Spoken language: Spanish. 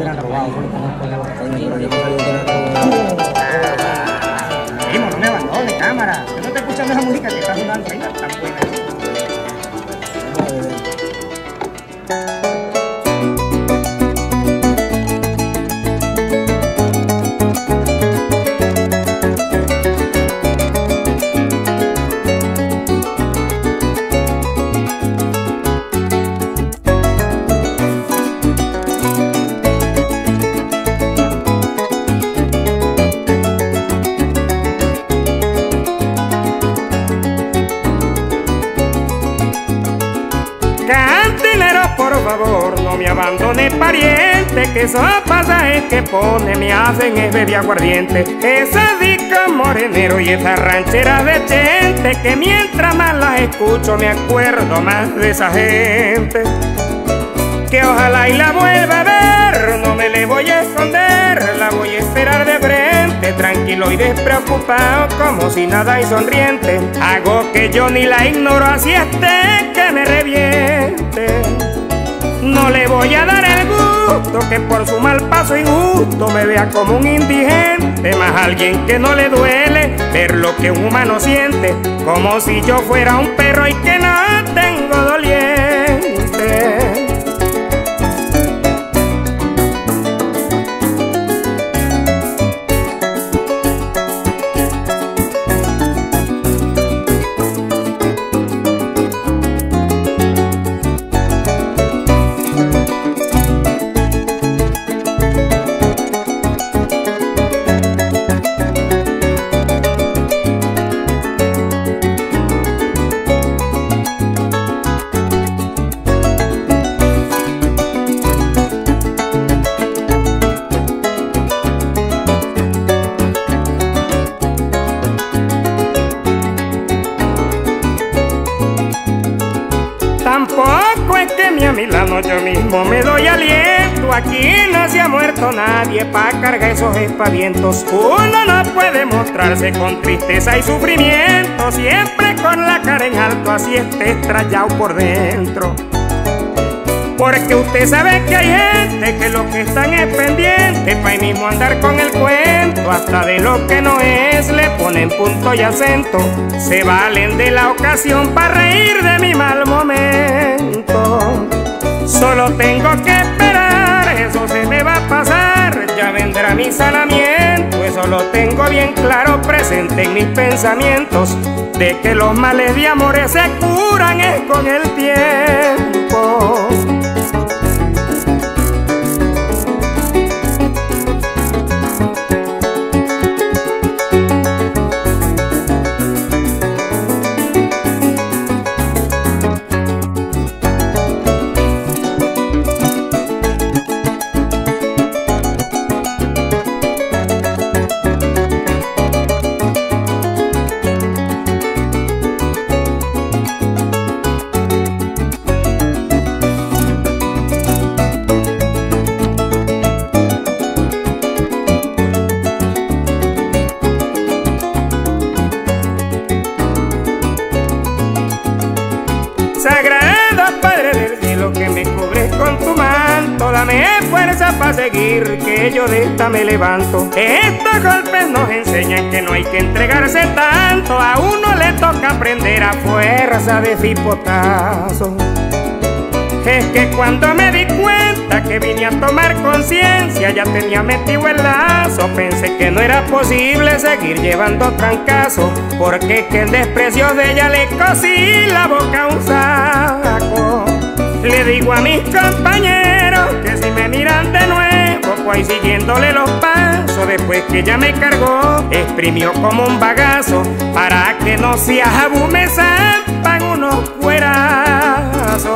Eran robados, solo conozco Primo, no me abandones, cámara. Yo no estoy escuchando esa música que está sonando ahí, está buena. No me abandone pariente, que esos pasajes que pone me hacen es beber aguardiente. Esa dica morenero y esa ranchera de gente, que mientras más las escucho me acuerdo más de esa gente. Que ojalá y la vuelva a ver, no me le voy a esconder, la voy a esperar de frente, tranquilo y despreocupado, como si nada y sonriente. Hago que yo ni la ignoro, así esté que me reviente. Que por su mal paso injusto me vea como un indigente, más alguien que no le duele ver lo que un humano siente, como si yo fuera un perro y que no tengo doliente. Milano yo mismo me doy aliento. Aquí no se ha muerto nadie pa' cargar esos espavientos. Uno no puede mostrarse con tristeza y sufrimiento. Siempre con la cara en alto, así esté estrellado por dentro. Porque usted sabe que hay gente que lo que están es pendiente pa' ahí mismo andar con el cuento. Hasta de lo que no es le ponen punto y acento. Se valen de la ocasión para reír de mi mal momento. Solo tengo que esperar, eso se me va a pasar. Ya vendrá mi sanamiento, eso lo tengo bien claro, presente en mis pensamientos. De que los males de amores se curan es con el tiempo. Sagrado Padre del cielo que me cubres con tu manto, dame fuerza para seguir, que yo de esta me levanto. Estos golpes nos enseñan que no hay que entregarse tanto, a uno le toca aprender a fuerza de cipotazo. Es que cuando me di cuenta que vine a tomar conciencia, ya tenía metido el lazo. Pensé que no era posible seguir llevando trancazo, porque que en desprecio de ella le cosí la boca a un saco. Le digo a mis compañeros que si me miran de nuevo, pues siguiéndole los pasos, después que ella me cargó, exprimió como un bagazo, para que no se abu me zampan unos cueras.